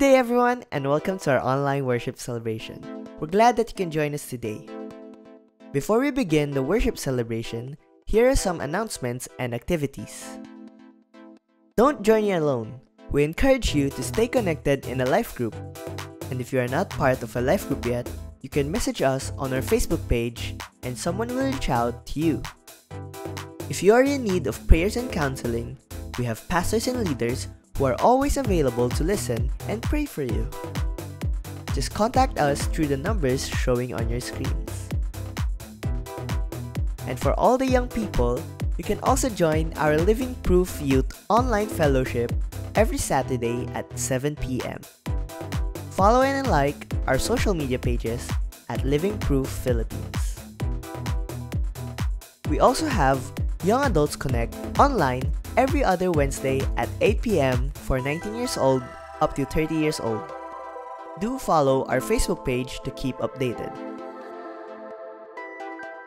Good day, everyone, and welcome to our online worship celebration. We're glad that you can join us today. Before we begin the worship celebration, here are some announcements and activities. Don't join you alone. We encourage you to stay connected in a life group. And if you are not part of a life group yet, you can message us on our Facebook page and someone will reach out to you. If you are in need of prayers and counseling, we have pastors and leaders who are always available to listen and pray for you. Just contact us through the numbers showing on your screens. And for all the young people, you can also join our Living Proof Youth online fellowship every Saturday at 7 p.m. Follow and like our social media pages at Living Proof Philippines. We also have Young Adults Connect online every other Wednesday at 8 p.m. for 19 years old up to 30 years old. Do follow our Facebook page to keep updated.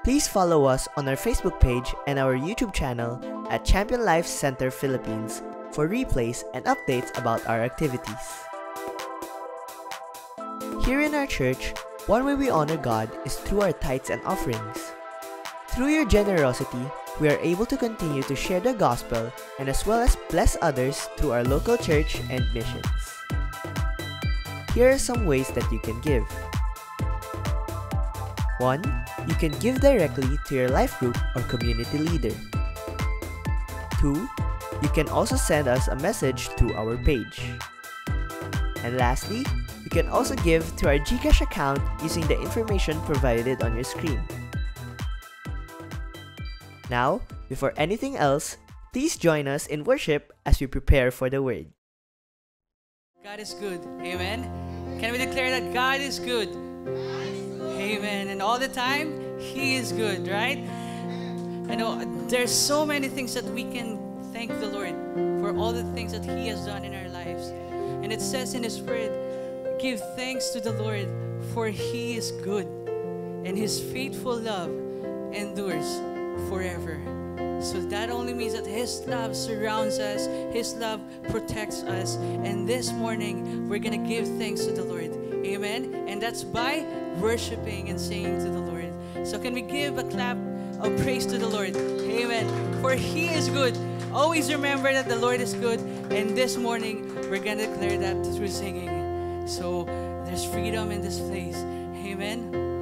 Please follow us on our Facebook page and our YouTube channel at Champion Life Center Philippines for replays and updates about our activities. Here in our church, one way we honor God is through our tithes and offerings. Through your generosity, we are able to continue to share the gospel and as well as bless others through our local church and missions. Here are some ways that you can give. 1. You can give directly to your life group or community leader. 2. You can also send us a message to our page. And lastly, you can also give to our GCash account using the information provided on your screen. Now, before anything else, please join us in worship as we prepare for the word. God is good. Amen. Can we declare that God is good? Amen. And all the time, He is good, right? I know there's so many things that we can thank the Lord for all the things that He has done in our lives. And it says in His word, give thanks to the Lord, for He is good, and His faithful love endures forever. So that only means that His love surrounds us, His love protects us. And this morning, we're going to give thanks to the Lord. Amen. And that's by worshiping and singing to the Lord. So, can we give a clap of praise to the Lord? Amen. For He is good. Always remember that the Lord is good. And this morning, we're going to declare that through singing. So, there's freedom in this place. Amen.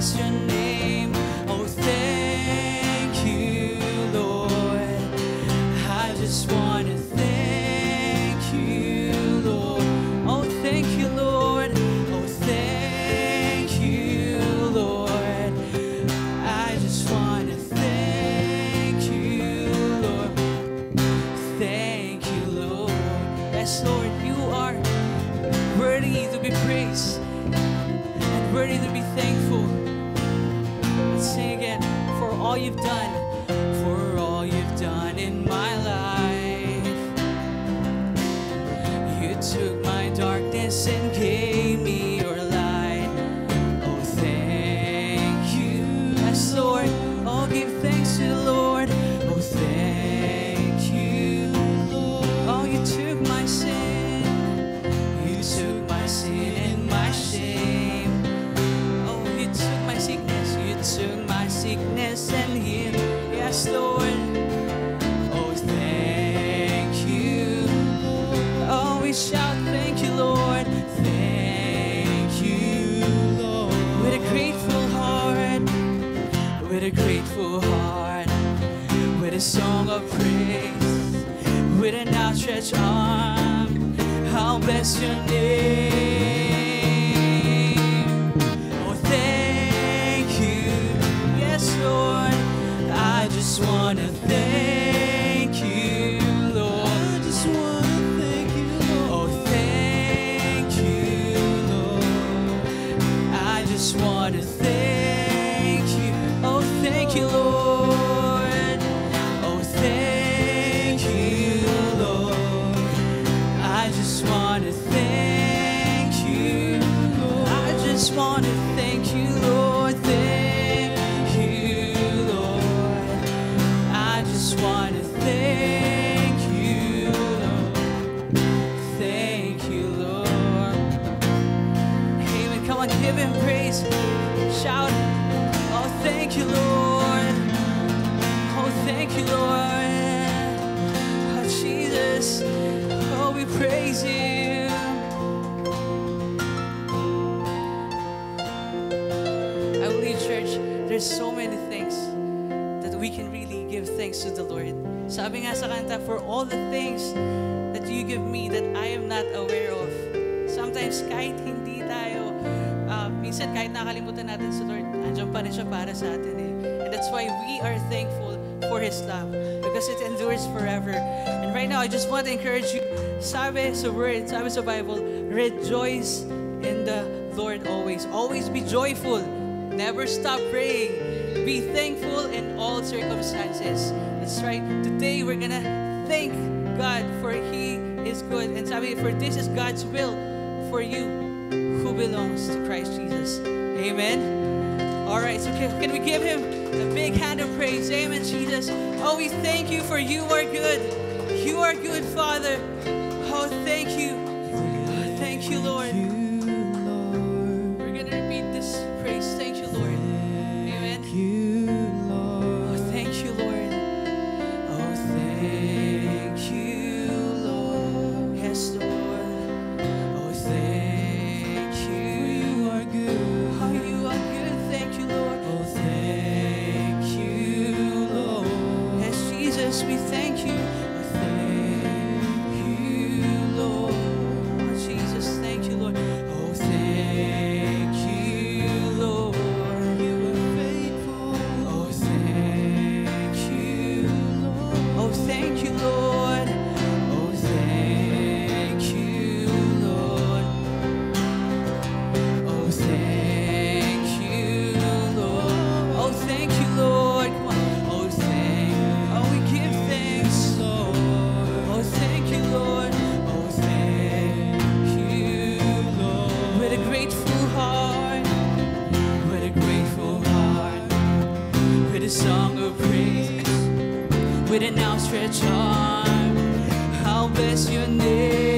I'll For all the things that you give me that I am not aware of. Sometimes kahit hindi tayo, uh, minsan kahit nakalimutan natin si Lord, andyan pa rin siya para sa atin eh. And that's why we are thankful for His love because it endures forever. And right now, I just want to encourage you, sabi sa word, sabi sa Bible, rejoice in the Lord always. Always be joyful. Never stop praying. Be thankful in all circumstances. That's right. Today, we're gonna thank God for He is good. And sabi, for this is God's will for you who belongs to Christ Jesus. Amen. All right, so can, can we give Him a big hand of praise? Amen, Jesus. Oh, we thank you for you are good. You are good, Father. this song of praise with an outstretched arm. I'll bless your name.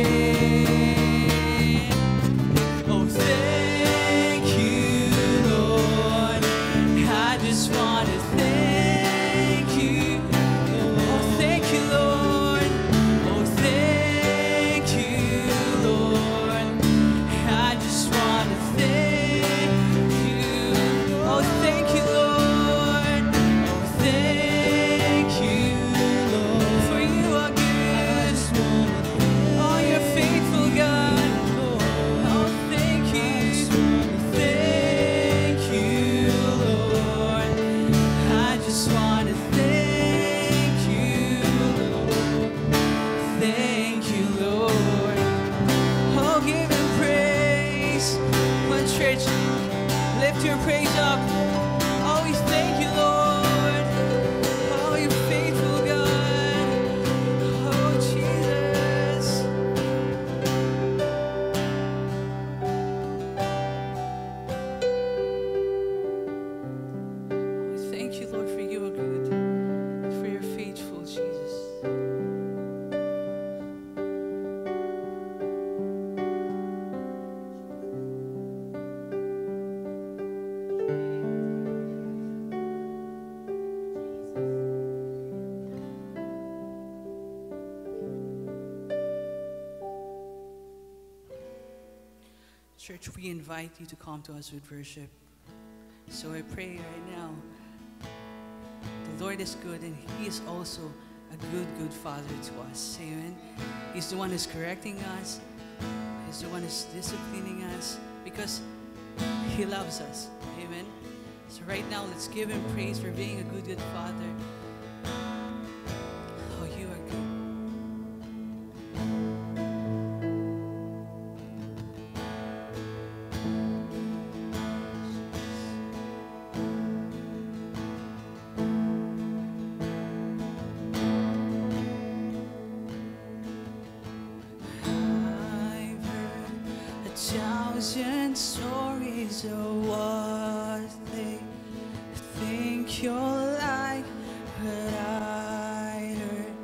we invite you to come to us with worship. So I pray right now the Lord is good and He is also a good, good Father to us. Amen. He's the one who's correcting us, He's the one who's disciplining us because He loves us. Amen. So right now, let's give Him praise for being a good, good Father. and stories are what they think you're like. But I heard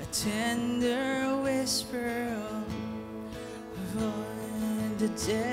a tender whisper of the dead.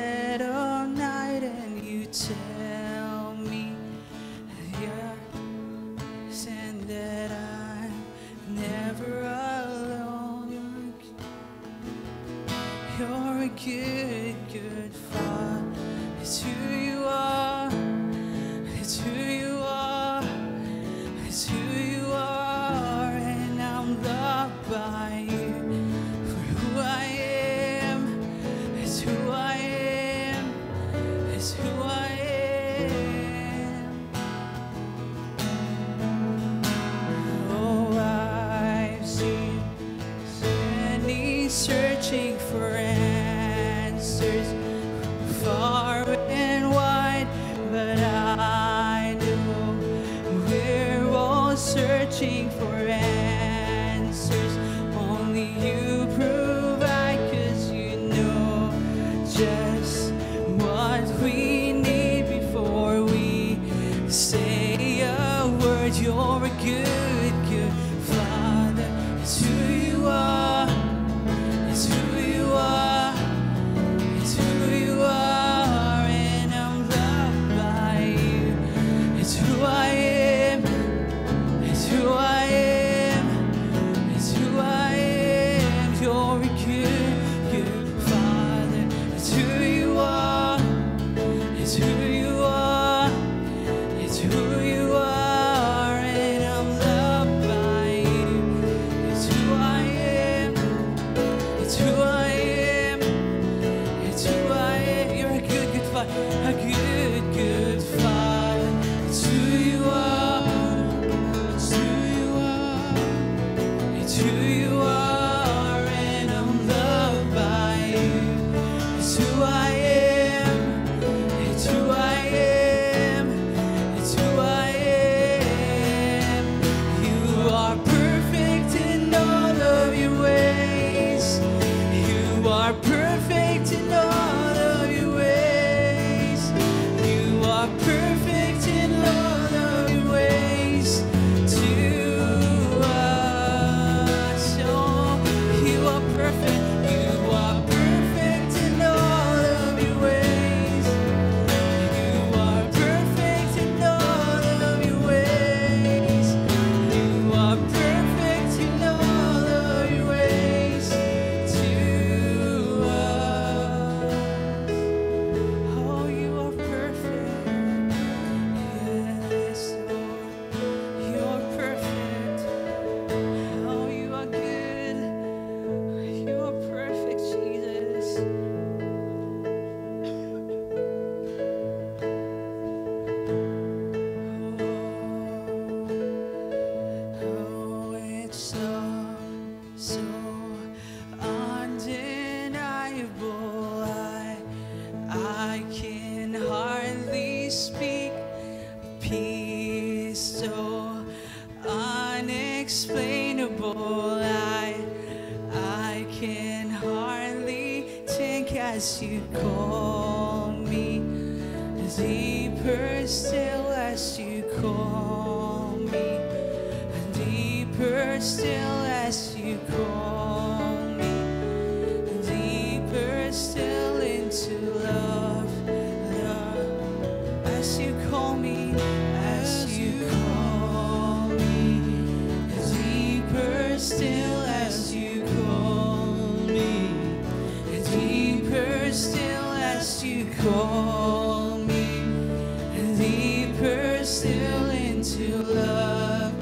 love,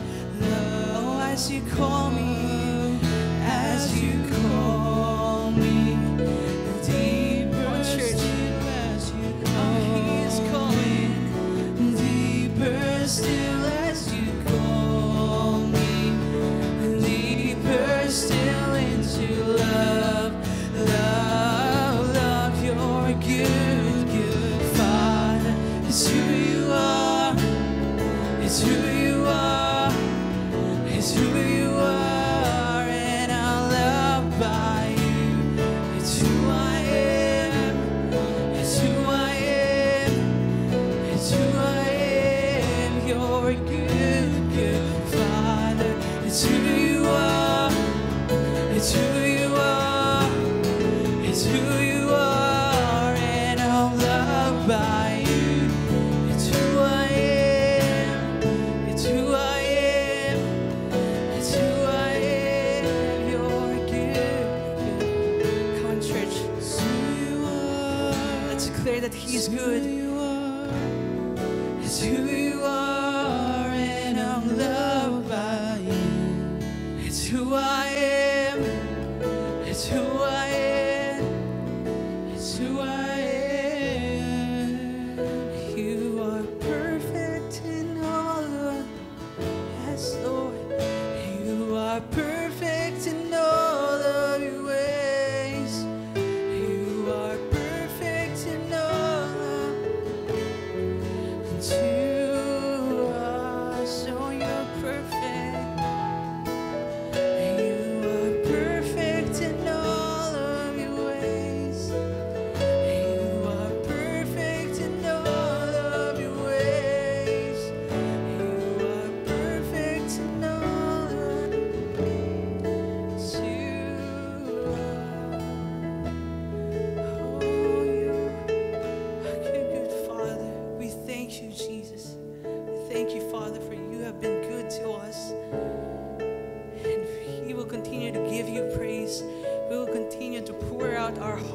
love. Oh, as you call me, as you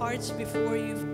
hearts before you've.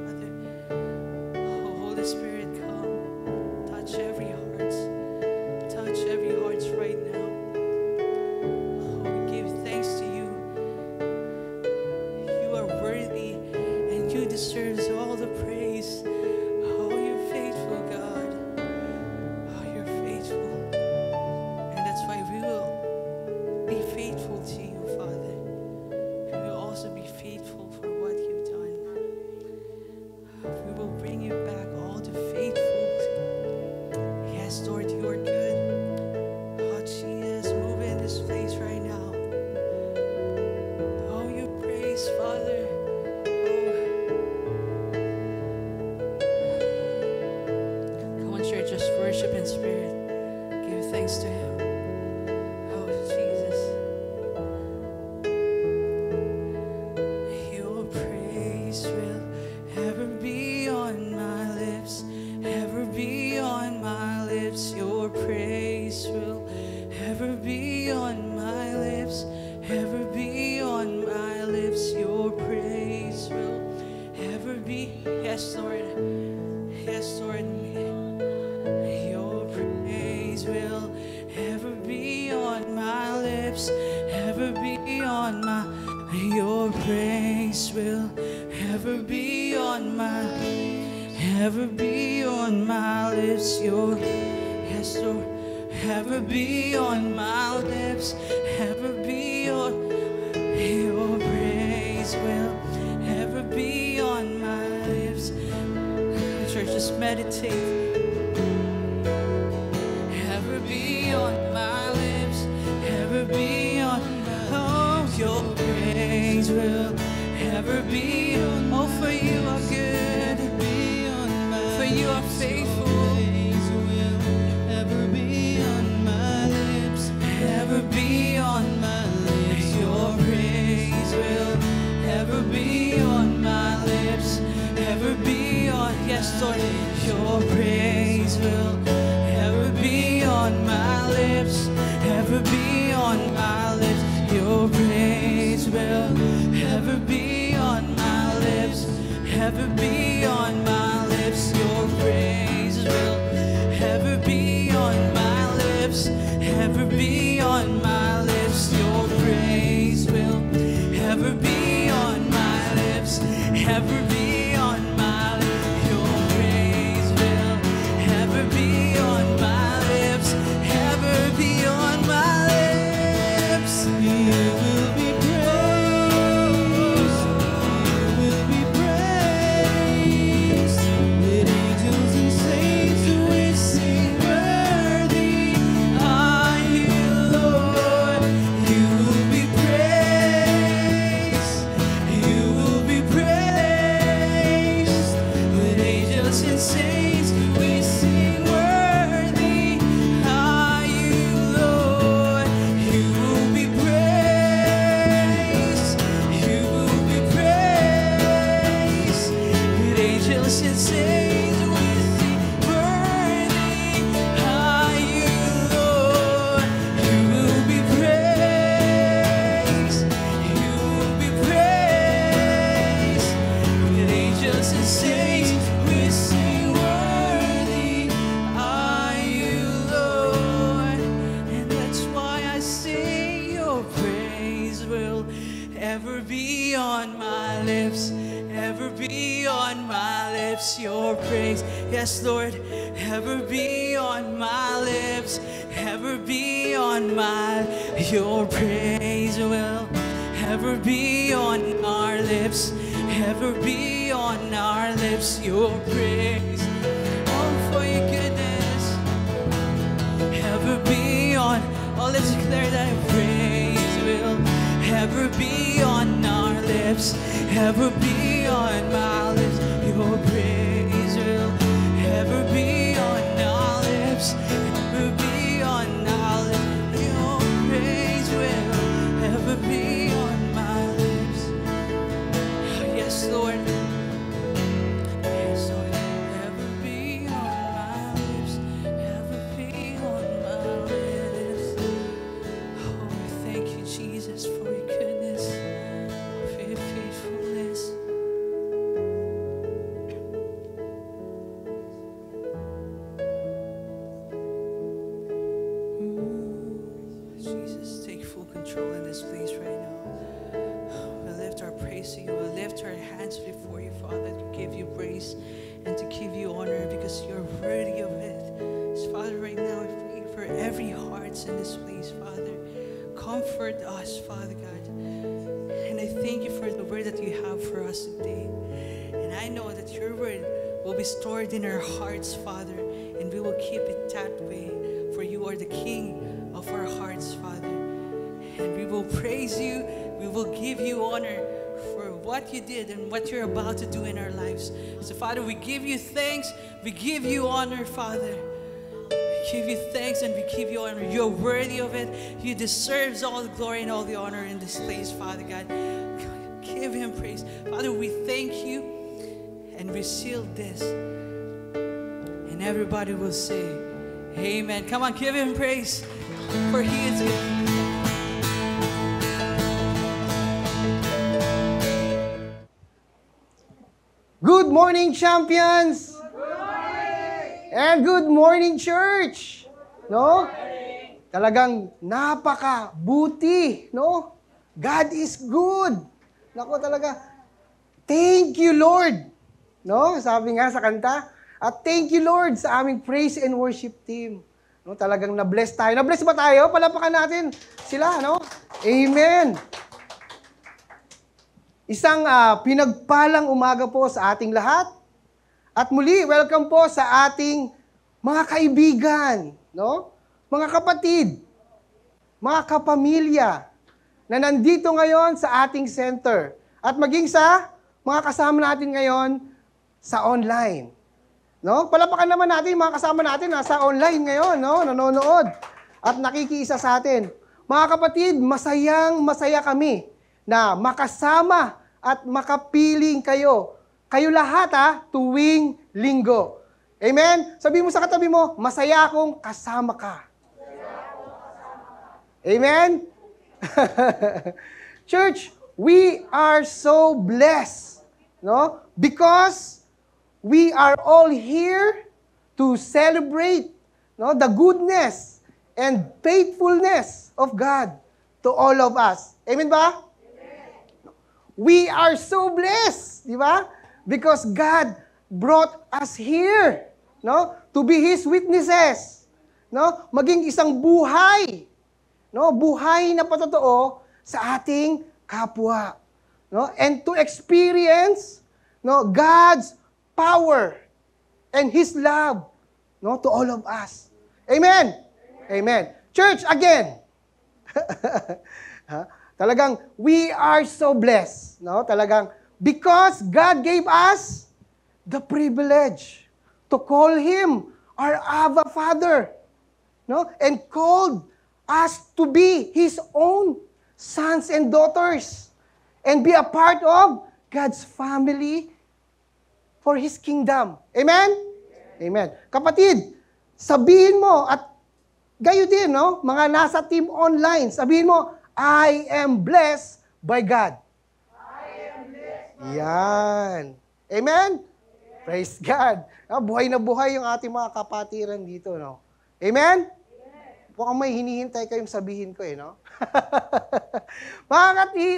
That praise will ever be on our lips, ever be on my lips. Your praise in our hearts, Father, and we will keep it that way. For you are the King of our hearts, Father. And we will praise you, we will give you honor for what you did and what you're about to do in our lives. So, Father, we give you thanks, we give you honor, Father. We give you thanks and we give you honor. You're worthy of it. You deserves all the glory and all the honor in this place, Father God. Give him praise. Father, we thank you and we seal this. And everybody will say, Amen. Come on, give him praise. For he is good. Good morning, champions! And good morning, church! No? Talagang napaka buti, no? God is good. Nako talaga. Thank you, Lord. No? Sabi nga sa kanta. At thank you, Lord, sa aming praise and worship team. No, talagang na-bless tayo. Na-bless ba tayo? Palapakan natin sila, no? Amen. Isang ah, pinagpalang umaga po sa ating lahat. At muli, welcome po sa ating mga kaibigan, no? Mga kapatid, mga kapamilya na nandito ngayon sa ating center at maging sa mga kasama natin ngayon sa online. No? Palapakan naman natin mga kasama natin nasa online ngayon, no? Nanonood at nakikiisa sa atin. Mga kapatid, masayang masaya kami na makasama at makapiling kayo. Kayo lahat ha, tuwing linggo. Amen? Sabi mo sa katabi mo, masaya akong kasama ka. Amen? Church, we are so blessed, no? Because we are all here to celebrate, no, the goodness and faithfulness of God to all of us. Amen ba? We are so blessed, di ba? Because God brought us here, no? To be His witnesses, no? Maging isang buhay, no? Buhay na patotoo sa ating kapwa, no? And to experience, no, God's power and His love, no, to all of us. Amen. Amen. Church again. Talagang we are so blessed, no? Talagang because God gave us the privilege to call Him our Abba Father. No? And called us to be His own sons and daughters. And be a part of God's family for His kingdom. Amen? Amen. Kapatid, sabihin mo at gayo din, no? Mga nasa team online, sabihin mo, I am blessed by God. Yan. Amen? Praise God. Ah, buhay na buhay yung ating mga kapatiran dito, no? Amen? Mukhang may hinihintay kayong sabihin ko, eh, no? mga, kapatid,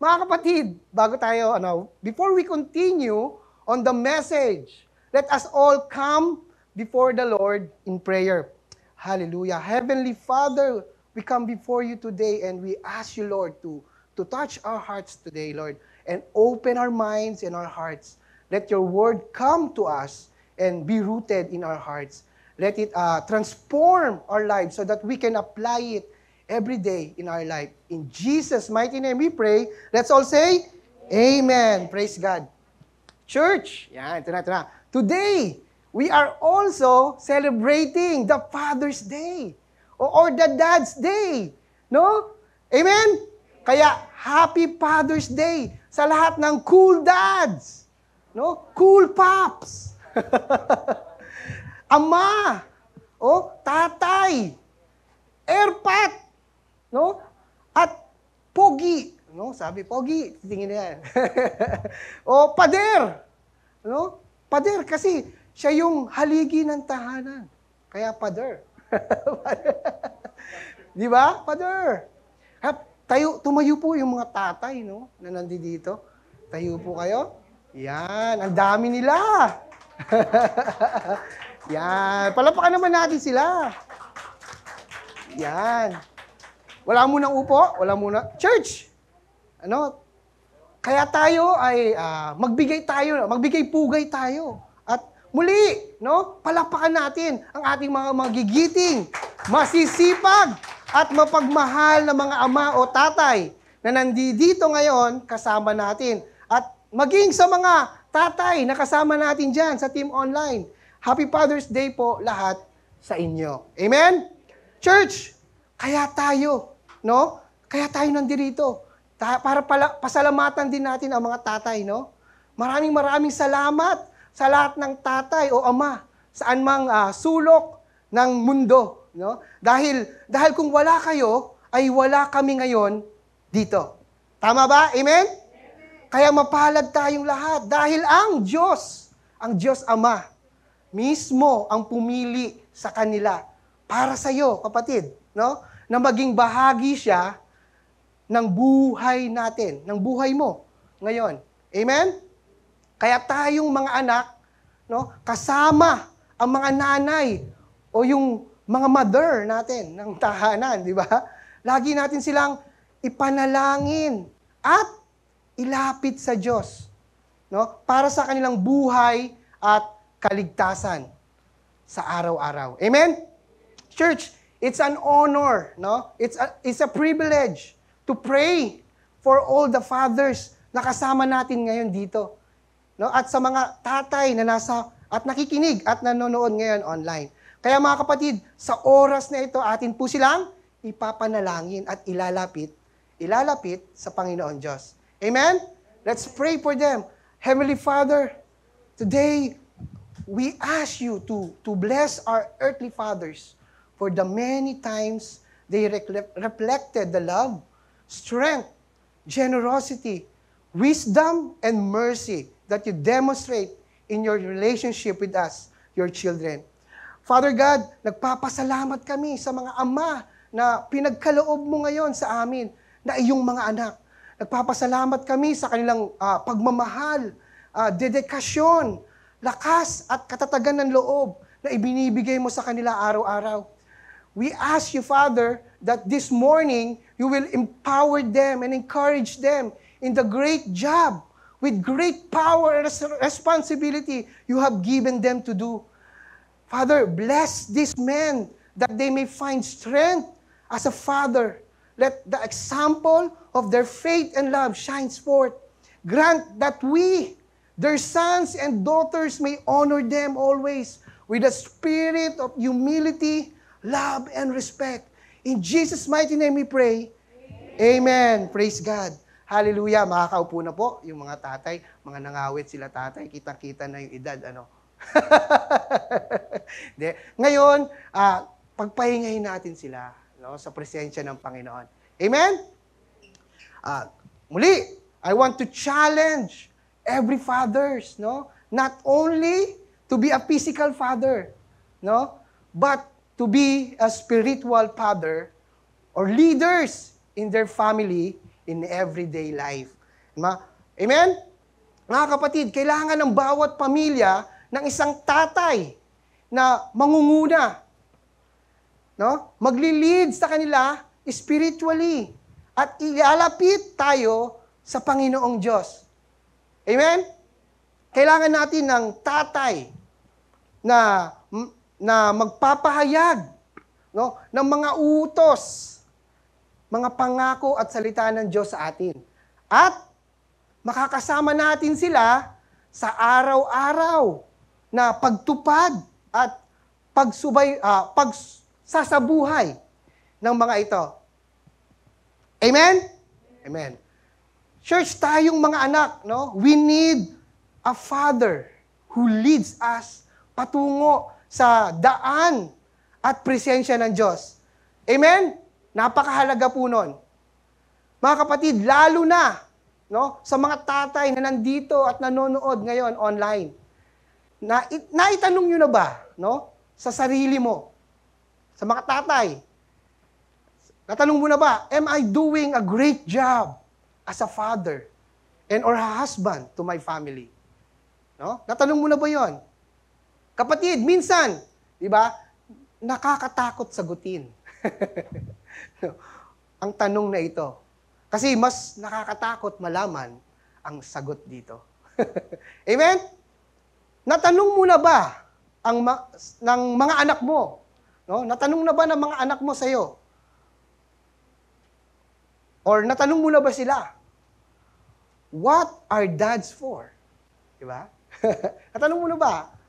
mga kapatid, bago tayo, ano, before we continue on the message, let us all come before the Lord in prayer. Hallelujah. Heavenly Father, we come before you today and we ask you, Lord, to, to touch our hearts today, Lord, and open our minds and our hearts. Let your word come to us and be rooted in our hearts. Let it uh, transform our lives so that we can apply it every day in our life. In Jesus' mighty name we pray. Let's all say, Amen. Praise God. Church, yan, ito na, ito na. Today, we are also celebrating the Father's Day or, the Dad's Day. No? Amen? Kaya, Happy Father's Day sa lahat ng cool dads. No? Cool pops. Ama. O, tatay. Airpat. No? At pogi. No? Sabi, pogi. Tingin na yan. o, pader. No? Pader kasi siya yung haligi ng tahanan. Kaya pader. Di ba? Pader. Hap, tayo, tumayo po yung mga tatay, no? Na nandito. Tayo po kayo. Yan, ang dami nila. Yan, palapakan naman natin sila. Yan. Wala munang upo, wala muna. Church, ano, kaya tayo ay ah, magbigay tayo, magbigay pugay tayo. At muli, no, palapakan natin ang ating mga magigiting, masisipag, at mapagmahal na mga ama o tatay na nandito ngayon kasama natin. At maging sa mga tatay na kasama natin dyan sa Team Online. Happy Father's Day po lahat sa inyo. Amen? Church, kaya tayo, no? Kaya tayo nandito. Para pala, pasalamatan din natin ang mga tatay, no? Maraming maraming salamat sa lahat ng tatay o ama saan mang ah, sulok ng mundo, no? Dahil dahil kung wala kayo, ay wala kami ngayon dito. Tama ba? Amen? Kaya mapalad tayong lahat dahil ang Diyos, ang Diyos Ama, mismo ang pumili sa kanila para sa iyo, kapatid, no? Na maging bahagi siya ng buhay natin, ng buhay mo ngayon. Amen? Kaya tayong mga anak, no, kasama ang mga nanay o yung mga mother natin ng tahanan, di ba? Lagi natin silang ipanalangin at ilapit sa Diyos, no? Para sa kanilang buhay at kaligtasan sa araw-araw. Amen? Church, it's an honor, no? It's a, it's a privilege to pray for all the fathers na kasama natin ngayon dito. No? At sa mga tatay na nasa at nakikinig at nanonood ngayon online. Kaya mga kapatid, sa oras na ito, atin po silang ipapanalangin at ilalapit, ilalapit sa Panginoon Diyos. Amen? Let's pray for them. Heavenly Father, today we ask you to, to bless our earthly fathers for the many times they reflected the love, strength, generosity, wisdom, and mercy that you demonstrate in your relationship with us, your children. Father God, nagpapasalamat kami sa mga ama na pinagkaloob mo ngayon sa amin na iyong mga anak. Nagpapasalamat kami sa kanilang ah, pagmamahal, ah, dedikasyon, lakas at katatagan ng loob na ibinibigay mo sa kanila araw-araw. We ask you, Father, that this morning you will empower them and encourage them in the great job with great power and responsibility you have given them to do. Father, bless these men that they may find strength as a father. Let the example of their faith and love shine forth. Grant that we, their sons and daughters may honor them always with a spirit of humility, love, and respect. In Jesus' mighty name we pray. Amen. Praise God. Hallelujah. Makakaupo na po yung mga tatay. Mga nangawit sila tatay. Kitang-kita na yung edad. Ano? De, ngayon, ah, pagpahingahin natin sila no, sa presensya ng Panginoon. Amen? Ah, muli, I want to challenge every fathers, no? Not only to be a physical father, no? But to be a spiritual father or leaders in their family in everyday life. Amen? Mga kapatid, kailangan ng bawat pamilya ng isang tatay na mangunguna. No? Magli-lead sa kanila spiritually at ilalapit tayo sa Panginoong Diyos. Amen? Kailangan natin ng tatay na na magpapahayag no ng mga utos, mga pangako at salita ng Diyos sa atin. At makakasama natin sila sa araw-araw na pagtupad at pagsubay uh, pagsasabuhay ng mga ito. Amen? Amen. Church, tayong mga anak, no? We need a father who leads us patungo sa daan at presensya ng Diyos. Amen? Napakahalaga po nun. Mga kapatid, lalo na no, sa mga tatay na nandito at nanonood ngayon online. Na, naitanong nyo na ba no, sa sarili mo, sa mga tatay, natanong mo na ba, am I doing a great job as a father and or a husband to my family? No? Natanong mo na ba yon? Kapatid, minsan, di ba, nakakatakot sagutin. ang tanong na ito. Kasi mas nakakatakot malaman ang sagot dito. Amen? Natanong mo na ba ang ma- ng mga anak mo? No? Natanong na ba ng mga anak mo sa iyo? Or natanong mo na ba sila? What are dads for? Di ba? natanong mo na ba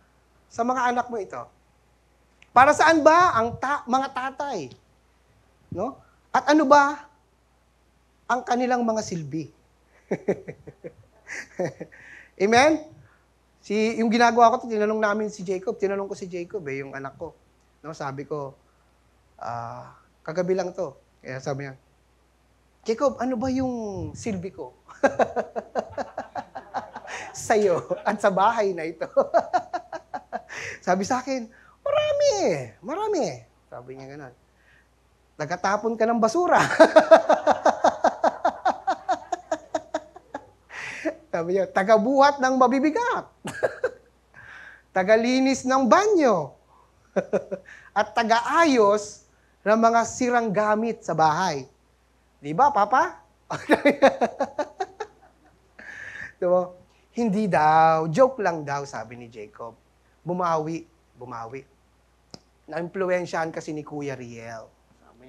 sa mga anak mo ito? Para saan ba ang ta- mga tatay? No? At ano ba ang kanilang mga silbi? Amen? Si, yung ginagawa ko, tinanong namin si Jacob, tinanong ko si Jacob, eh, yung anak ko. No, sabi ko, ah, kagabi lang to. Kaya sabi niya, Jacob, ano ba yung silbi ko? Sa'yo at sa bahay na ito. sabi sa akin, marami, marami. Sabi niya ganun. Nagkatapon ka ng basura. Sabi niya, tagabuhat ng mabibigat. Tagalinis ng banyo. At tagaayos ng mga sirang gamit sa bahay. Di ba, Papa? diba? Hindi daw. Joke lang daw, sabi ni Jacob. Bumawi. Bumawi. Na-impluensyahan kasi ni Kuya Riel. Sabi.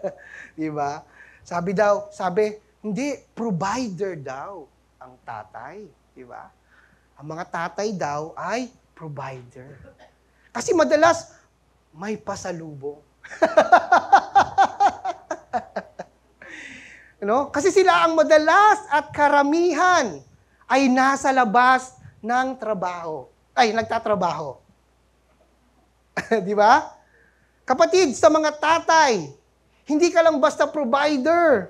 Di ba? Sabi daw, sabi, hindi, provider daw ang tatay. Di ba? Ang mga tatay daw ay provider. Kasi madalas, may pasalubong. no? Kasi sila ang madalas at karamihan ay nasa labas ng trabaho. Ay, nagtatrabaho. Di ba? Kapatid, sa mga tatay, hindi ka lang basta provider.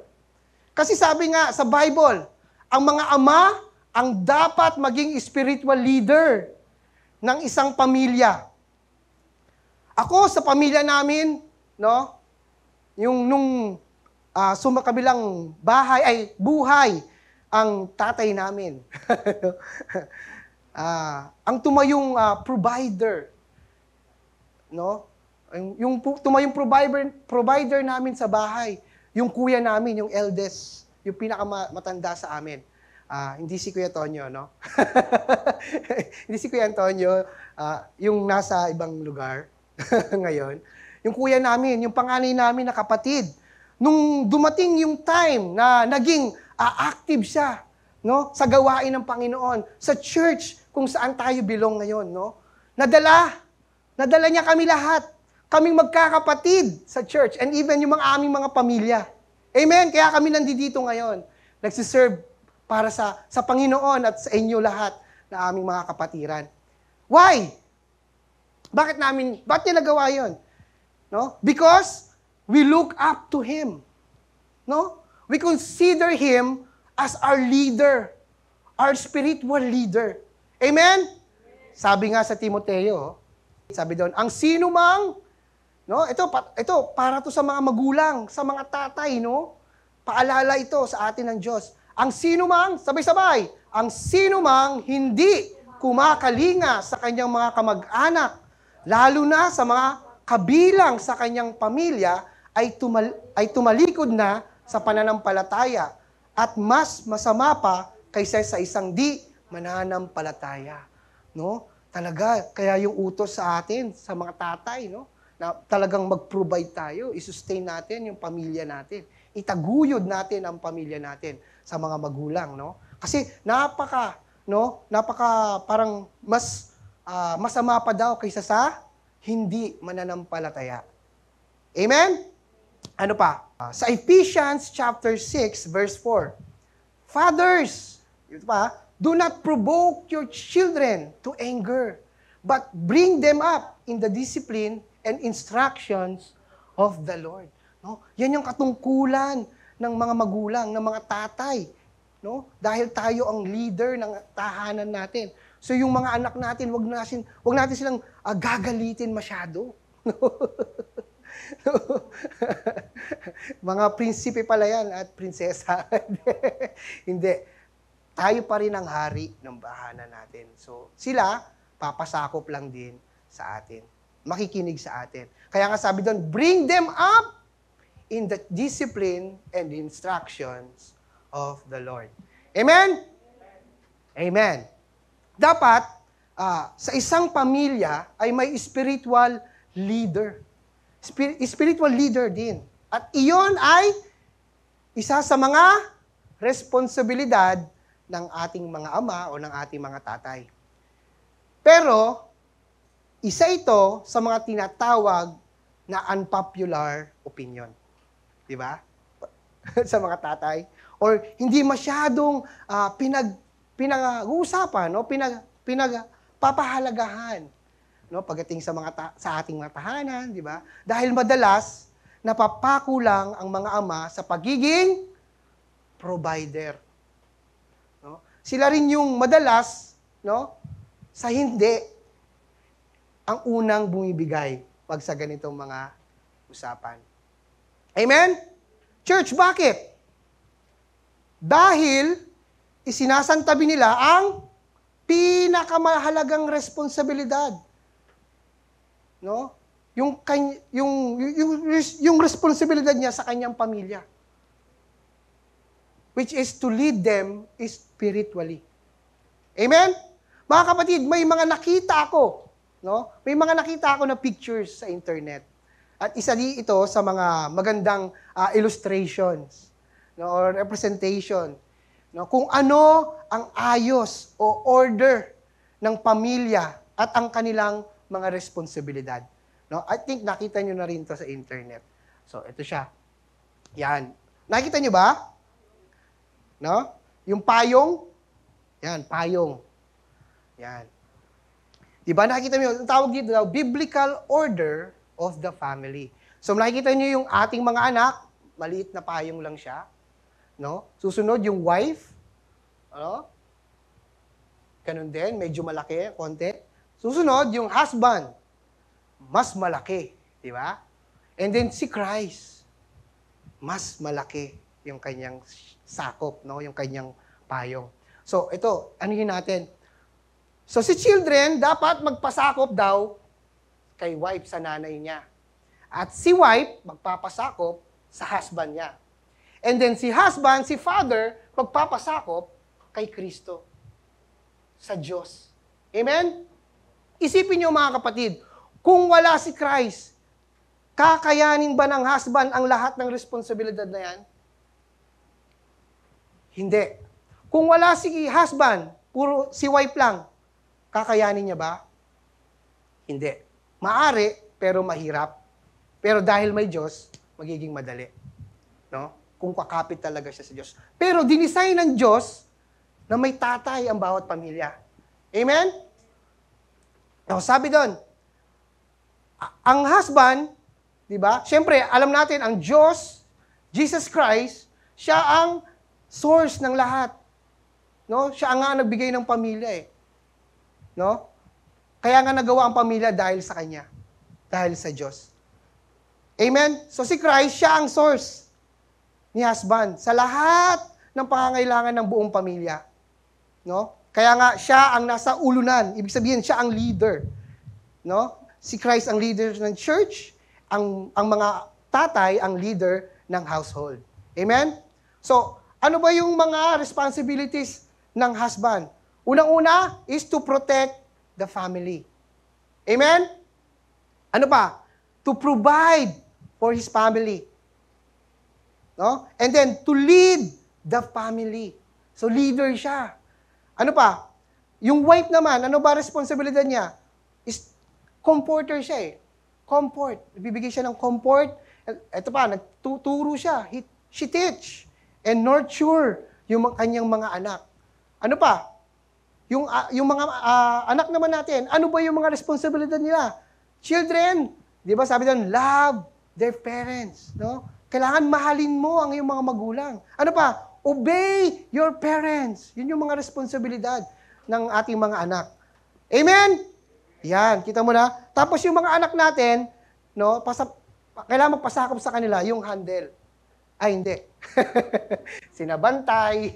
Kasi sabi nga sa Bible, ang mga ama ang dapat maging spiritual leader ng isang pamilya. Ako sa pamilya namin, no, yung nung uh, sumakabilang bahay ay buhay ang tatay namin. uh, ang tumayong uh, provider, no? Yung tumayong provider provider namin sa bahay, yung kuya namin, yung eldest yung pinakamatanda sa amin. Uh, hindi si Kuya Tonyo, no? hindi si Kuya Antonio, uh, yung nasa ibang lugar ngayon. Yung kuya namin, yung panganay namin na kapatid. Nung dumating yung time na naging uh, active siya no? Sa gawain ng Panginoon, sa church kung saan tayo bilong ngayon, no? Nadala, nadala niya kami lahat. Kaming magkakapatid sa church and even yung mga aming mga pamilya. Amen? Kaya kami nandito ngayon. Nagsiserve para sa, sa Panginoon at sa inyo lahat na aming mga kapatiran. Why? Bakit namin, bakit niya nagawa yun? No? Because we look up to Him. No? We consider Him as our leader, our spiritual leader. Amen? Sabi nga sa Timoteo, sabi doon, ang sino mang, no? Ito, pa, ito para to sa mga magulang, sa mga tatay, no? Paalala ito sa atin ng Diyos. Ang sino mang, sabay-sabay, ang sino mang hindi kumakalinga sa kanyang mga kamag-anak, lalo na sa mga kabilang sa kanyang pamilya, ay, tumal, ay tumalikod na sa pananampalataya at mas masama pa kaysa sa isang di mananampalataya. No? Talaga, kaya yung utos sa atin, sa mga tatay, no? na talagang mag-provide tayo, i-sustain natin yung pamilya natin. Itaguyod natin ang pamilya natin sa mga magulang, no? Kasi napaka, no? Napaka parang mas ah, masama pa daw kaysa sa hindi mananampalataya. Amen? Ano pa? Ah, sa Ephesians chapter 6 verse 4. Fathers, ito pa, do not provoke your children to anger, but bring them up in the discipline and instructions of the Lord. No? Yan yung katungkulan ng mga magulang, ng mga tatay. No? Dahil tayo ang leader ng tahanan natin. So yung mga anak natin, wag natin, wag natin silang ah, gagalitin masyado. mga prinsipe pala yan at prinsesa. Hindi. Tayo pa rin ang hari ng bahanan natin. So sila, papasakop lang din sa atin. Makikinig sa atin. Kaya nga sabi doon, bring them up in the discipline and instructions of the Lord. Amen? Amen. Dapat, ah, sa isang pamilya ay may spiritual leader. Spir- spiritual leader din. At iyon ay isa sa mga responsibilidad ng ating mga ama o ng ating mga tatay. Pero, isa ito sa mga tinatawag na unpopular opinion. Di ba? sa mga tatay. Or hindi masyadong ah, pinag, pinag-uusapan, no? pinag, pinagpapahalagahan no pagdating sa mga ta- sa ating mga tahanan, di ba? Dahil madalas napapako lang ang mga ama sa pagiging provider. Sila rin yung madalas, no? Sa hindi ang unang bumibigay pag sa ganitong mga usapan. Amen? Church, bakit? Dahil isinasantabi nila ang pinakamahalagang responsibilidad no? Yung kany, yung, yung yung responsibilidad niya sa kanyang pamilya. Which is to lead them spiritually. Amen? Mga kapatid, may mga nakita ako, no? May mga nakita ako na pictures sa internet. At isa di ito sa mga magandang ah, illustrations no, or representation no, kung ano ang ayos o order ng pamilya at ang kanilang mga responsibilidad. No? I think nakita nyo na rin to sa internet. So, ito siya. Yan. Nakita nyo ba? No? Yung payong. Yan, payong. Yan. Di ba nakita nyo, ang tawag dito daw, biblical order of the family. So, nakikita nyo yung ating mga anak, maliit na payong lang siya. No? Susunod, yung wife. Ano? Ganun din, medyo malaki, konti. Susunod, yung husband, mas malaki, di ba? And then si Christ, mas malaki yung kanyang sakop, no? yung kanyang payong. So, ito, anuhin natin. So, si children, dapat magpasakop daw kay wife sa nanay niya. At si wife, magpapasakop sa husband niya. And then si husband, si father, magpapasakop kay Kristo. Sa Diyos. Amen? Isipin niyo mga kapatid, kung wala si Christ, kakayanin ba ng husband ang lahat ng responsibilidad na yan? Hindi. Kung wala si husband, puro si wife lang, kakayanin niya ba? Hindi. Maari, pero mahirap. Pero dahil may Diyos, magiging madali. No? Kung kakapit talaga siya sa Diyos. Pero dinisign ng Diyos na may tatay ang bawat pamilya. Amen? Now, sabi doon, ang husband, di ba? Siyempre, alam natin, ang Diyos, Jesus Christ, siya ang source ng lahat. No? Siya nga nagbigay ng pamilya eh. No? Kaya nga nagawa ang pamilya dahil sa Kanya. Dahil sa Diyos. Amen? So si Christ, siya ang source ni husband sa lahat ng pangangailangan ng buong pamilya. No? Kaya nga, siya ang nasa ulunan. Ibig sabihin, siya ang leader. No? Si Christ ang leader ng church, ang, ang mga tatay ang leader ng household. Amen? So, ano ba yung mga responsibilities ng husband? Unang-una is to protect the family. Amen? Ano pa? To provide for his family. No? And then, to lead the family. So, leader siya. Ano pa? Yung wife naman, ano ba responsibilidad niya? Is comforter siya eh. Comfort. Bibigay siya ng comfort. Ito pa, nagtuturo siya. He, she teach and nurture yung kanyang mga anak. Ano pa? Yung, ah, yung mga ah, anak naman natin, ano ba yung mga responsibilidad nila? Children, di ba sabi doon, love their parents. No? Kailangan mahalin mo ang iyong mga magulang. Ano pa? Obey your parents. Yun yung mga responsibilidad ng ating mga anak. Amen? Yan, kita mo na. Tapos yung mga anak natin, no, pasa, kailangan magpasakop sa kanila yung handle. Ay, hindi. Sinabantay.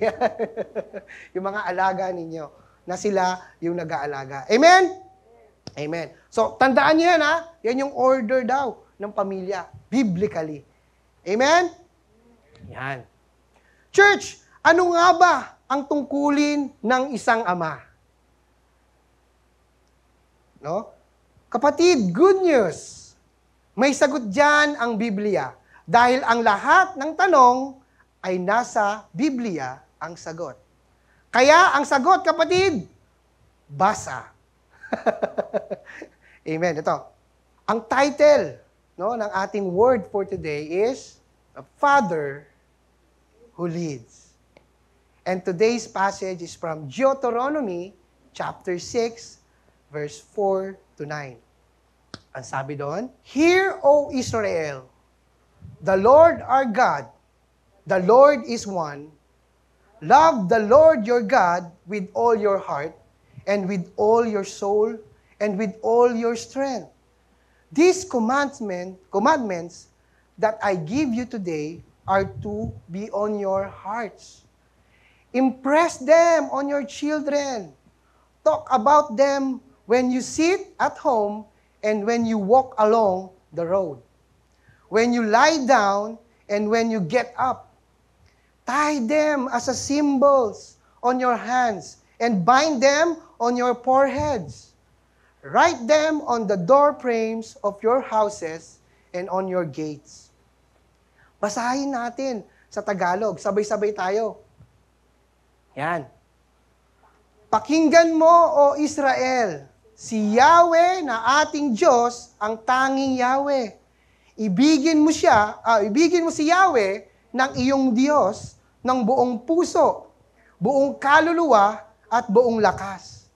yung mga alaga ninyo na sila yung nag-aalaga. Amen? Amen. So, tandaan niyo yan ha. Yan yung order daw ng pamilya, biblically. Amen? Yan. Church, ano nga ba ang tungkulin ng isang ama? No? Kapatid, good news. May sagot dyan ang Biblia. Dahil ang lahat ng tanong ay nasa Biblia ang sagot. Kaya ang sagot, kapatid, basa. Amen. Ito. Ang title no, ng ating word for today is A Father Who Leads. And today's passage is from Deuteronomy chapter 6, verse 4 to 9. Ang sabi doon, Hear, O Israel, the Lord our God, the Lord is one. Love the Lord your God with all your heart, and with all your soul, and with all your strength. These commandment, commandments that I give you today are to be on your hearts. Impress them on your children. Talk about them when you sit at home and when you walk along the road. When you lie down and when you get up. Tie them as a symbols on your hands and bind them on your foreheads. Write them on the door frames of your houses and on your gates. Basahin natin sa Tagalog. Sabay-sabay tayo. Yan. Pakinggan mo, O Israel, si Yahweh na ating Diyos, ang tanging Yahweh. Ibigin mo siya, ah, ibigin mo si Yahweh ng iyong Diyos ng buong puso, buong kaluluwa, at buong lakas.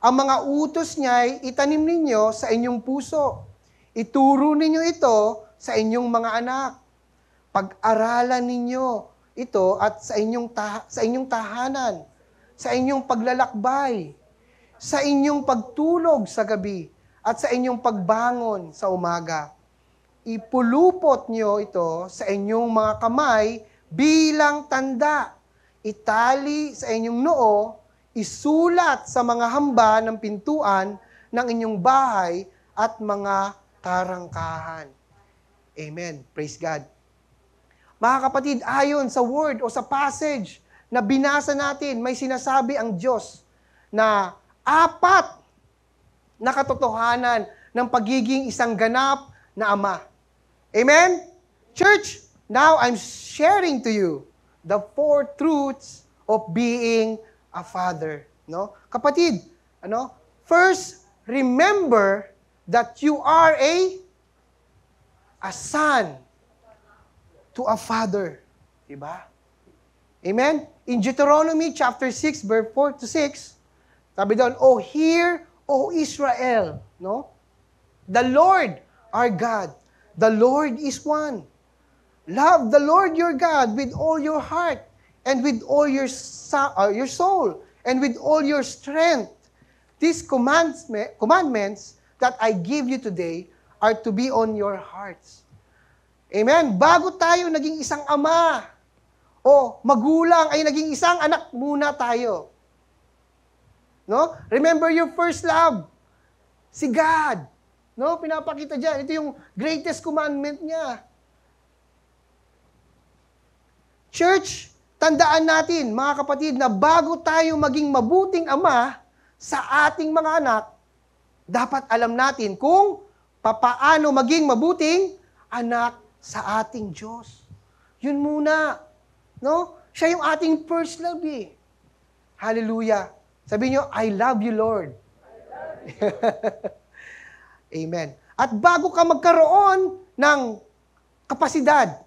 Ang mga utos niya ay itanim ninyo sa inyong puso. Ituro ninyo ito sa inyong mga anak. Pag-aralan ninyo ito at sa inyong ta- sa inyong tahanan, sa inyong paglalakbay, sa inyong pagtulog sa gabi, at sa inyong pagbangon sa umaga. Ipulupot nyo ito sa inyong mga kamay bilang tanda. Itali sa inyong noo, isulat sa mga hamba ng pintuan ng inyong bahay at mga karangkahan. Amen. Praise God. Mga kapatid, ayon sa word o sa passage na binasa natin, may sinasabi ang Diyos na apat na katotohanan ng pagiging isang ganap na ama. Amen? Church, now I'm sharing to you the four truths of being a father, no? Kapatid, ano? First, remember that you are a a son to a father. Diba? Amen? In Deuteronomy chapter 6, verse 4 to 6, sabi doon, O hear, O Israel, no? The Lord, our God, the Lord is one. Love the Lord your God with all your heart and with all your, uh, your soul and with all your strength. These commands, commandments that I give you today are to be on your hearts. Amen? Bago tayo naging isang ama o magulang ay naging isang anak muna tayo. No? Remember your first love. Si God. No? Pinapakita diyan. Ito yung greatest commandment niya. Church, tandaan natin, mga kapatid, na bago tayo maging mabuting ama sa ating mga anak, dapat alam natin kung papaano maging mabuting anak sa ating Diyos. Yun muna. No? Siya yung ating first love eh. Hallelujah. Sabi nyo, I love you, Lord. Amen. At bago ka magkaroon ng kapasidad,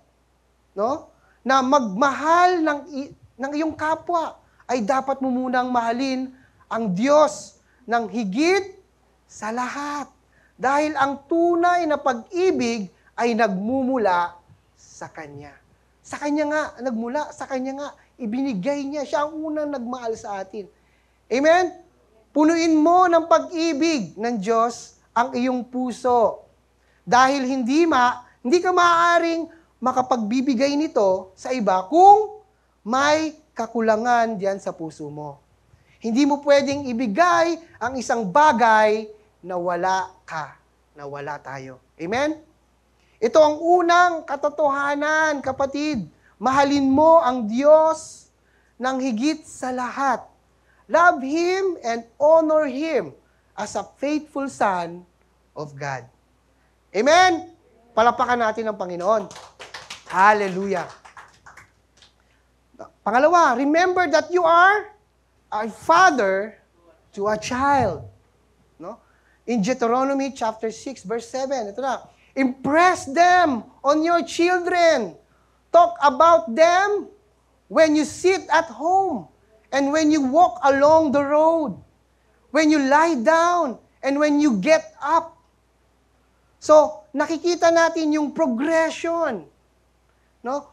no? Na magmahal ng, ng iyong kapwa, ay dapat mo munang mahalin ang Diyos ng higit sa lahat. Dahil ang tunay na pag-ibig ay nagmumula sa Kanya. Sa Kanya nga, nagmula, sa Kanya nga, ibinigay niya. Siya ang unang nagmahal sa atin. Amen? Punuin mo ng pag-ibig ng Diyos ang iyong puso. Dahil hindi ma, hindi ka maaaring makapagbibigay nito sa iba kung may kakulangan diyan sa puso mo. Hindi mo pwedeng ibigay ang isang bagay na wala ka, na wala tayo. Amen? Ito ang unang katotohanan, kapatid. Mahalin mo ang Diyos ng higit sa lahat. Love Him and honor Him as a faithful son of God. Amen? Palapakan natin ang Panginoon. Hallelujah. Pangalawa, remember that you are a father to a child. No? In Deuteronomy chapter 6 verse 7, ito na. Impress them on your children. Talk about them when you sit at home and when you walk along the road, when you lie down and when you get up. So, nakikita natin yung progression. No?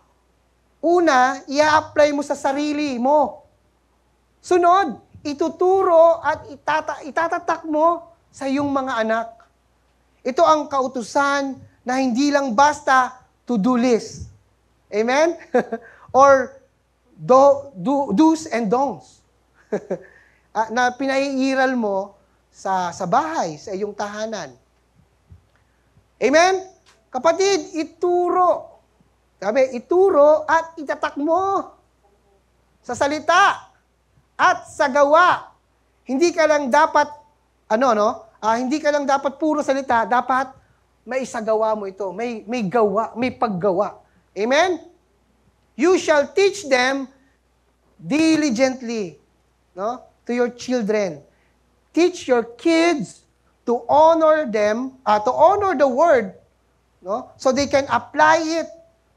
Una, i-apply mo sa sarili mo. Sunod, ituturo at itata- itatatak mo sa iyong mga anak. Ito ang kautusan na hindi lang basta to-do list. Amen? Or do, do, do's and don'ts. Ah, na pinaiiral mo sa, sa bahay, sa iyong tahanan. Amen? Kapatid, ituro. Sabi, ituro at itatak mo sa salita at sa gawa. Hindi ka lang dapat, ano, no? Ah, hindi ka lang dapat puro salita, dapat may isagawa mo ito. May, may gawa, may paggawa. Amen? You shall teach them diligently, no? To your children. Teach your kids to honor them, uh, to honor the word, no? So they can apply it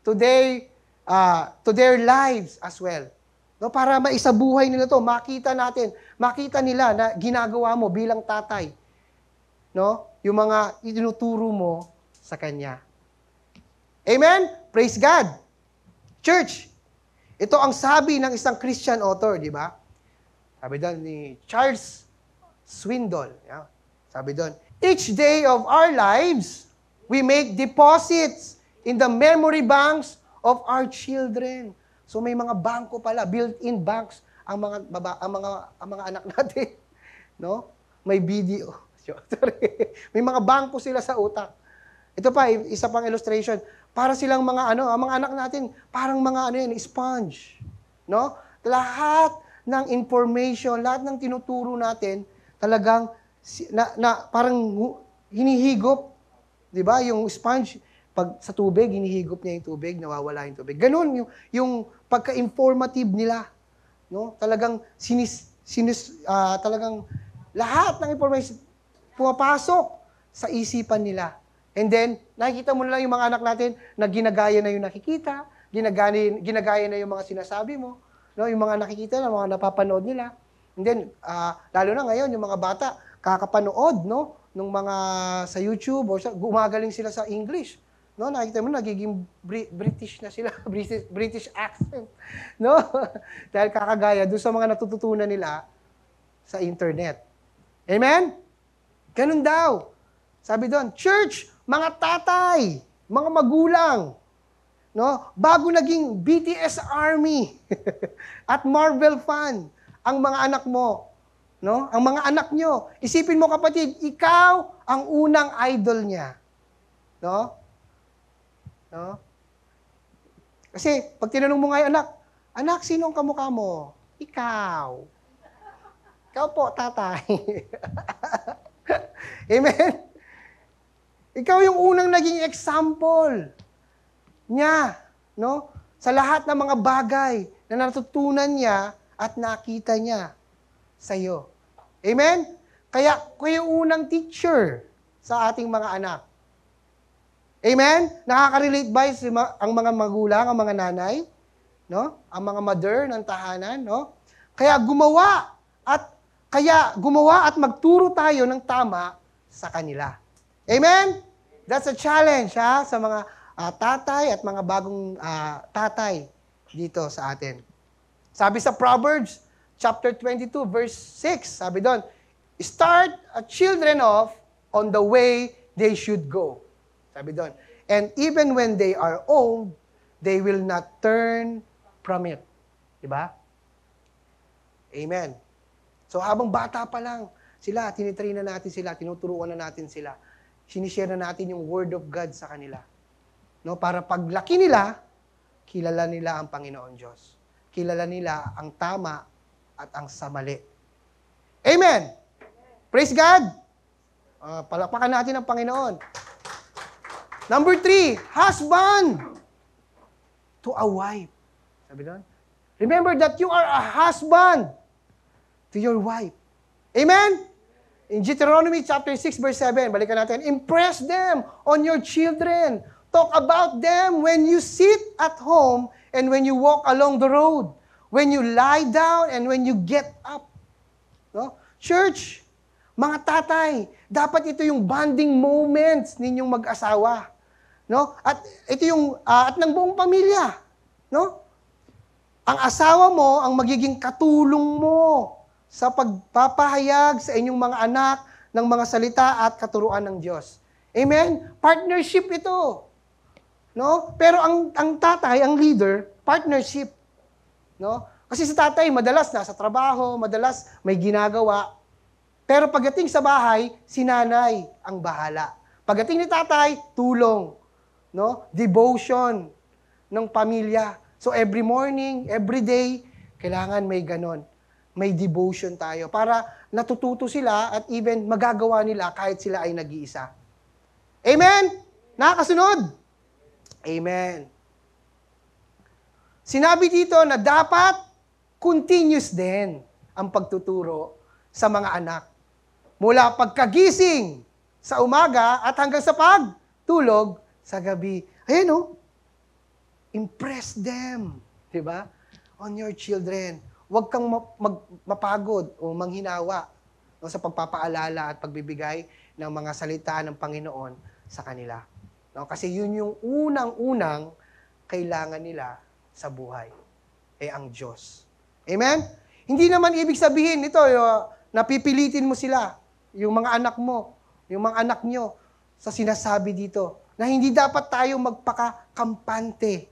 to their uh, to their lives as well. No, para maisabuhay nila to, makita natin, makita nila na ginagawa mo bilang tatay. No? Yung mga itinuturo mo sa kanya. Amen? Praise God. Church, ito ang sabi ng isang Christian author, di ba? Sabi doon ni Charles Swindoll. Yeah? Sabi doon, Each day of our lives, we make deposits in the memory banks of our children. So may mga bangko pala, built-in banks ang mga baba, ang mga ang mga anak natin, no? May video. May mga bangko sila sa utak. Ito pa isa pang illustration. Para silang mga ano, ang mga anak natin, parang mga ano yan, sponge. No? Lahat ng information, lahat ng tinuturo natin, talagang na, na parang hinihigop, 'di ba? Yung sponge pag sa tubig, hinihigop niya yung tubig, nawawala yung tubig. Ganun yung yung pagka-informative nila, no? Talagang sinis sinis ah, talagang lahat ng information pumapasok sa isipan nila. And then, nakikita mo na lang yung mga anak natin na ginagaya na yung nakikita, ginagaya, ginagaya na yung mga sinasabi mo, no? yung mga nakikita na mga napapanood nila. And then, ah, lalo na ngayon, yung mga bata, kakapanood, no? Nung mga sa YouTube, or sa, gumagaling sila sa English. No, nakikita mo nagiging Bri- British na sila, British British accent, no? Dahil kakagaya doon sa mga natututunan nila sa internet. Amen? Ganun daw. Sabi doon, church, mga tatay, mga magulang, no? Bago naging BTS Army at Marvel fan ang mga anak mo, no? Ang mga anak nyo. Isipin mo kapatid, ikaw ang unang idol niya. No? No? Kasi pag tinanong mo nga anak, anak, sino ang kamukha mo? Ikaw. Ikaw po, tatay. Amen? Ikaw yung unang naging example niya, no? Sa lahat ng mga bagay na natutunan niya at nakita niya sa iyo. Amen? Kaya kayo unang teacher sa ating mga anak. Amen? Nakaka-relate ba si ang mga magulang, ang mga nanay? No? Ang mga mother ng tahanan, no? Kaya gumawa at kaya gumawa at magturo tayo ng tama sa kanila. Amen? That's a challenge ha sa mga ah, tatay at mga bagong ah, tatay dito sa atin. Sabi sa Proverbs chapter 22 verse 6, sabi doon, start a children off on the way they should go. Sabi doon. And even when they are old, they will not turn from it. Diba? Amen. So habang bata pa lang, sila, tinitrain na natin sila, tinuturuan na natin sila. Sinishare na natin yung Word of God sa kanila. No, para paglaki nila, kilala nila ang Panginoon Diyos. Kilala nila ang tama at ang samali. Amen! Praise God! Uh, palakpakan natin ang Panginoon. Number three, husband to a wife. Sabi doon. Remember that you are a husband to your wife. Amen? In Deuteronomy chapter 6 verse 7, balikan natin, impress them on your children. Talk about them when you sit at home and when you walk along the road, when you lie down and when you get up. No? Church, mga tatay, dapat ito yung bonding moments ninyong mag-asawa. No? At ito yung ah, at ng buong pamilya, no? Ang asawa mo ang magiging katulong mo sa pagpapahayag sa inyong mga anak ng mga salita at katuruan ng Diyos. Amen? Partnership ito. No? Pero ang ang tatay, ang leader, partnership. No? Kasi sa tatay, madalas nasa trabaho, madalas may ginagawa. Pero pagdating sa bahay, si nanay ang bahala. Pagdating ni tatay, tulong. No? Devotion ng pamilya. So every morning, every day, kailangan may ganon. May devotion tayo para natututo sila at even magagawa nila kahit sila ay nag-iisa. Amen? Nakakasunod? Amen. Sinabi dito na dapat continuous din ang pagtuturo sa mga anak. Mula pagkagising sa umaga at hanggang sa pagtulog sa gabi. Ayan o. Impress them. Di ba? On your children. Huwag kang ma- mag- mapagod o manghinawa no, sa pagpapaalala at pagbibigay ng mga salita ng Panginoon sa kanila. No? Kasi yun yung unang-unang kailangan nila sa buhay. Eh, ang Diyos. Amen? Hindi naman ibig sabihin ito, yung, napipilitin mo sila, yung mga anak mo, yung mga anak nyo, sa sinasabi dito, na hindi dapat tayo magpakakampante.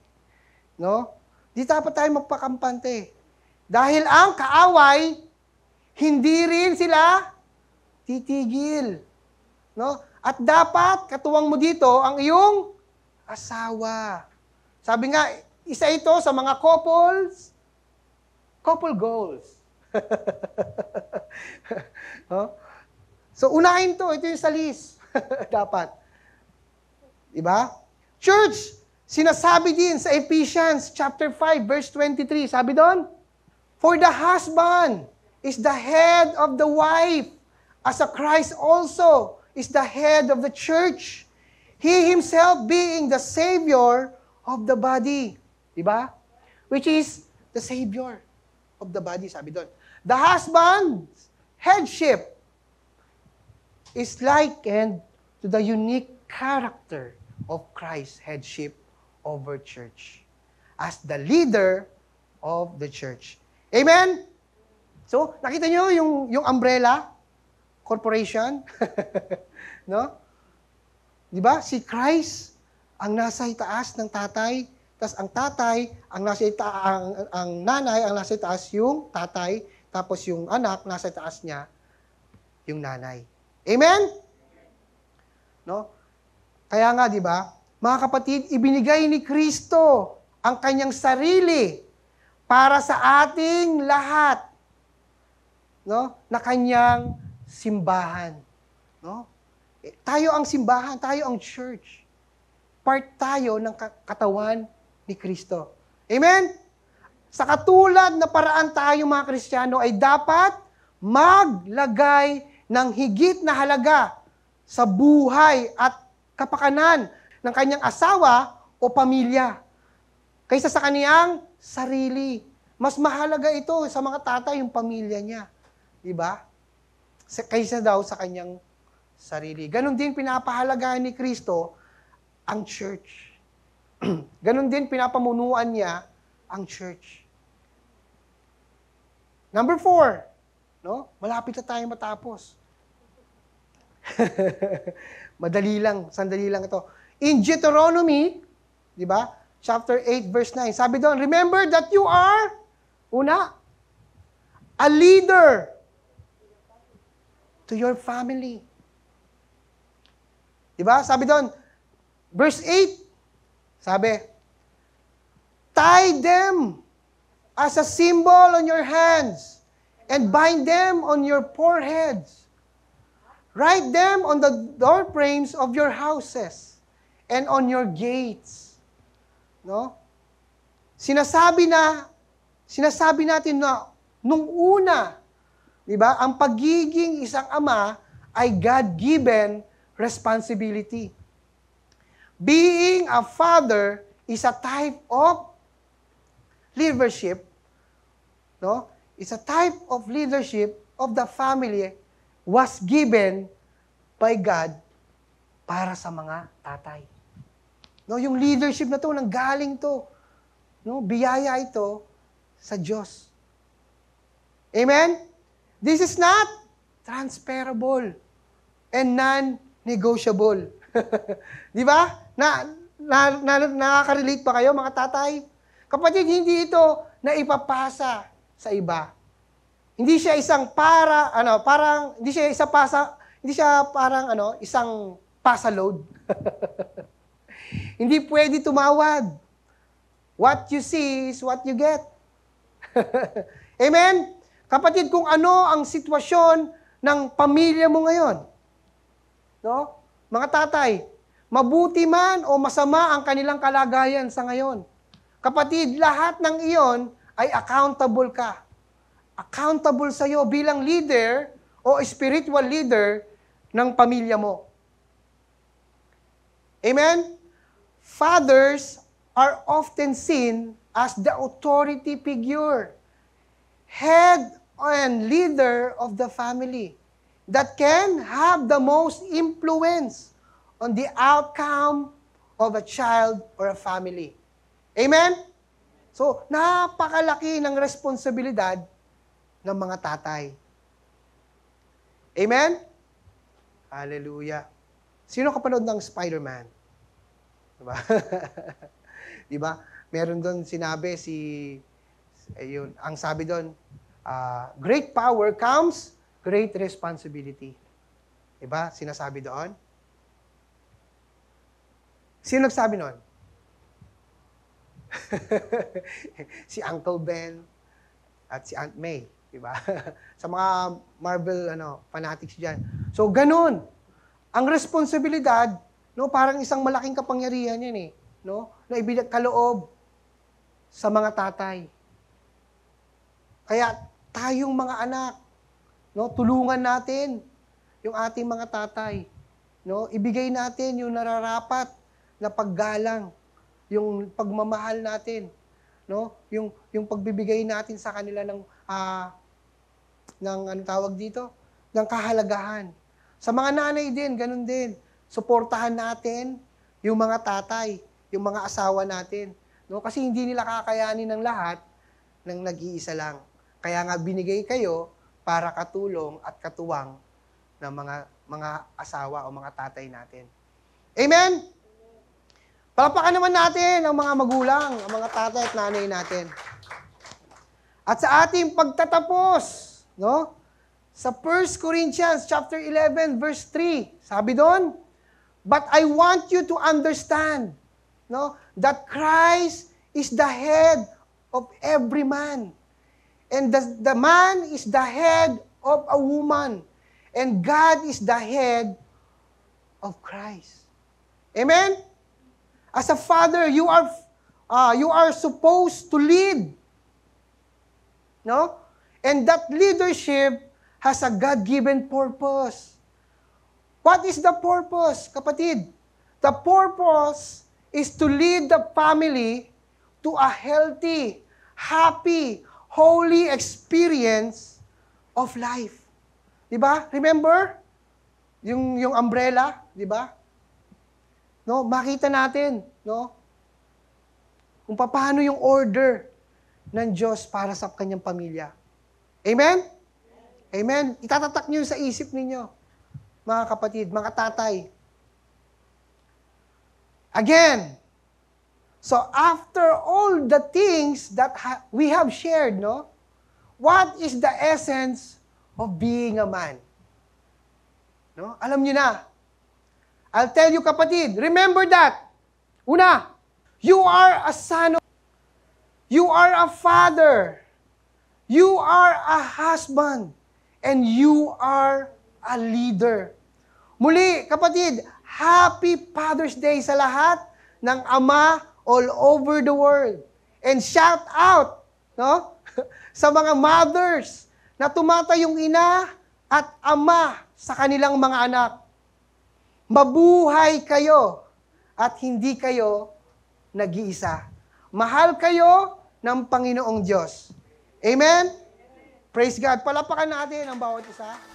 No? Hindi dapat tayo magpakampante. Dahil ang kaaway, hindi rin sila titigil. No? At dapat, katuwang mo dito, ang iyong asawa. Sabi nga, isa ito sa mga couples, couple goals. no? So, unahin to. Ito yung sa list. dapat. Diba? Church, sinasabi din sa Ephesians chapter 5 verse 23, sabi doon, For the husband is the head of the wife, as a Christ also is the head of the church. He himself being the Savior of the body. Diba? Which is the Savior of the body, sabi doon. The husband's headship is likened to the unique character of Christ's headship over church as the leader of the church. Amen? So, nakita nyo yung, yung umbrella corporation? no? Di ba? Si Christ ang nasa itaas ng tatay, tapos ang tatay, ang nasa ita ang, ang nanay, ang nasa itaas yung tatay, tapos yung anak, nasa itaas niya, yung nanay. Amen? No? Kaya nga, di ba, mga kapatid, ibinigay ni Kristo ang kanyang sarili para sa ating lahat. No? Na kanyang simbahan. No? Eh, tayo ang simbahan, tayo ang church. Part tayo ng ka- katawan ni Kristo. Amen? Sa katulad na paraan tayo mga Kristiyano ay dapat maglagay ng higit na halaga sa buhay at kapakanan ng kanyang asawa o pamilya kaysa sa kaniyang sarili. Mas mahalaga ito sa mga tatay yung pamilya niya. Di ba? Sa- Kaysa daw sa kanyang sarili. Ganon din pinapahalagahan ni Kristo ang church. Ganon din pinapamunuan niya ang church. Number four, no? Malapit na tayo matapos. Madali lang, sandali lang ito. In Deuteronomy, di ba? Chapter 8, verse 9. Sabi doon, remember that you are, una, a leader to your family. Di ba? Sabi doon, verse 8, sabi, tie them as a symbol on your hands and bind them on your foreheads. Write them on the door frames of your houses and on your gates. No? Sinasabi na, sinasabi natin na nung una, di ba, ang pagiging isang ama ay God-given responsibility. Being a father is a type of leadership, no? It's a type of leadership of the family was given by God para sa mga tatay. No, yung leadership na to, nanggaling to. No, biyaya ito sa Diyos. Amen? This is not transferable and non-negotiable. Di ba? Na, na, na, nakaka-relate ba kayo, mga tatay? Kapatid, hindi ito na ipapasa sa iba. Hindi siya isang para, ano, parang, hindi siya isa pasa, hindi siya parang, ano, isang pasa load. hindi pwede tumawad. What you see is what you get. Amen? Kapatid, kung ano ang sitwasyon ng pamilya mo ngayon, no? Mga tatay, mabuti man o masama ang kanilang kalagayan sa ngayon. Kapatid, lahat ng iyon ay accountable ka. Accountable sa iyo bilang leader o spiritual leader ng pamilya mo. Amen? Fathers are often seen as the authority figure, head and leader of the family that can have the most influence on the outcome of a child or a family. Amen? So, napakalaki ng responsibilidad ng mga tatay. Amen? Hallelujah. Sino kapanood ng Spider-Man? Diba? diba? Meron doon sinabi si, ayun, ang sabi doon, ah, great power comes great responsibility. Diba? Sinasabi doon. Sino nagsabi noon? si Uncle Ben at si Aunt May, di ba? Sa mga Marvel ano, fanatics diyan. So ganun. Ang responsibilidad, no, parang isang malaking kapangyarihan 'yan eh, no? Na ibinag kaloob sa mga tatay. Kaya tayong mga anak, no, tulungan natin yung ating mga tatay. No? Ibigay natin yung nararapat na paggalang, yung pagmamahal natin, no? Yung yung pagbibigay natin sa kanila ng ah ng ano tawag dito, ng kahalagahan. Sa mga nanay din, ganun din. Suportahan natin yung mga tatay, yung mga asawa natin, no? Kasi hindi nila kakayanin ng lahat ng nag-iisa lang. Kaya nga binigay kayo para katulong at katuwang ng mga mga asawa o mga tatay natin. Amen? Palapakan naman natin ang mga magulang, ang mga tatay at nanay natin. At sa ating pagtatapos, no? Sa 1 Corinthians chapter 11 verse 3, sabi doon, But I want you to understand, no, that Christ is the head of every man. And the, the man is the head of a woman. And God is the head of Christ. Amen? As a father, you are uh, you are supposed to lead. No? And that leadership has a God-given purpose. What is the purpose, kapatid? The purpose is to lead the family to a healthy, happy, holy experience of life. 'Di ba? Remember? Yung yung umbrella, 'di ba? No, makita natin, no? Kung paano yung order ng Diyos para sa kanyang pamilya. Amen? Amen. Itatatak niyo sa isip ninyo, mga kapatid, mga tatay. Again, so after all the things that ha- we have shared, no? What is the essence of being a man? No? Alam niyo na. I'll tell you kapatid, remember that. Una, you are a son of You are a father. You are a husband. And you are a leader. Muli, kapatid, Happy Father's Day sa lahat ng ama all over the world. And shout out, no? sa mga mothers na tumatayong ina at ama sa kanilang mga anak. Mabuhay kayo at hindi kayo nag-iisa. Mahal kayo ng Panginoong Diyos. Amen? Praise God. Palapakan natin ang bawat isa.